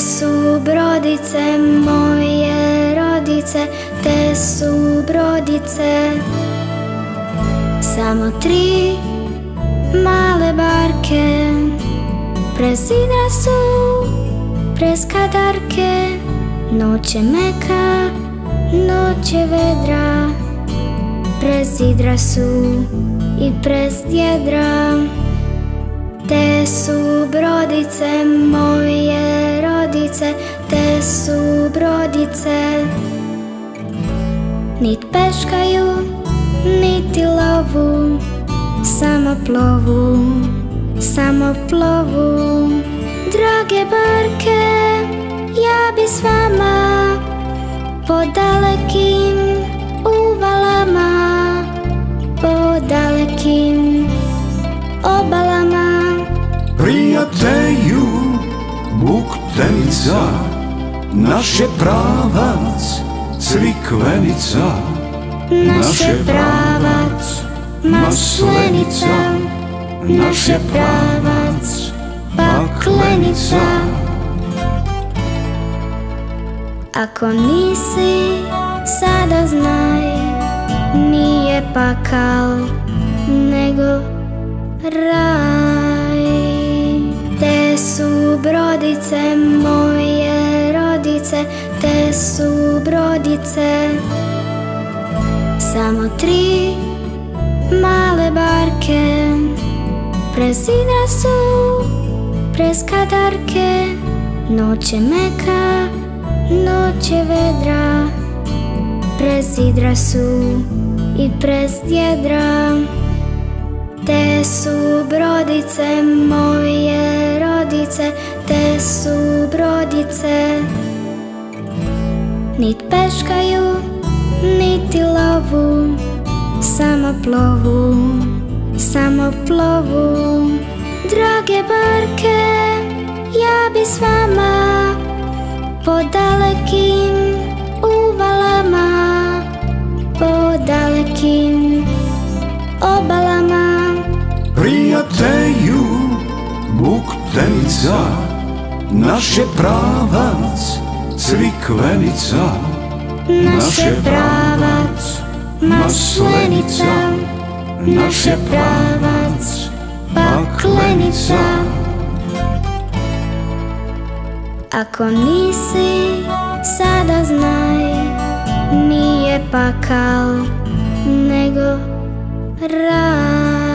Su brodice moje rodice, te su brodice. Samo tri male barke Prezidra su prez kadarke Noće meka, noće vedra Prezidra su i prez djedra Te su brodice moje Te su brodice. Nit peškaju, niti lovu Samo plovu, samo plovu. Drage barke, ja bi s vama Po dalekim uvalama Po dalekim obalama. Prijatelju, buktenica, naš je pravac, crikvenica, Naš je pravac, maslenica. Naš je pravac, paklenica Ako nisi, sada znaj Nije pakal, nego raj. Te su brodice moje rodice Te su brodice. Samo tri male barke Prezidra su prez kadarke. Noće meka, noće vedra Prezidra su i prez Te su brodice moje rodice Te su brodice Nit peškaju, niti lovu Samo plovu, samo plovu. Drage barke, ja bi s vama Po dalekim uvalama Po dalekim obalama. Prijatelju, buktenica, naš je pravac, crikvenica, Naš pravac, maslenica. Naš je pravac, paklenica Ako nisi, sada znaj Nije pakal, nego raj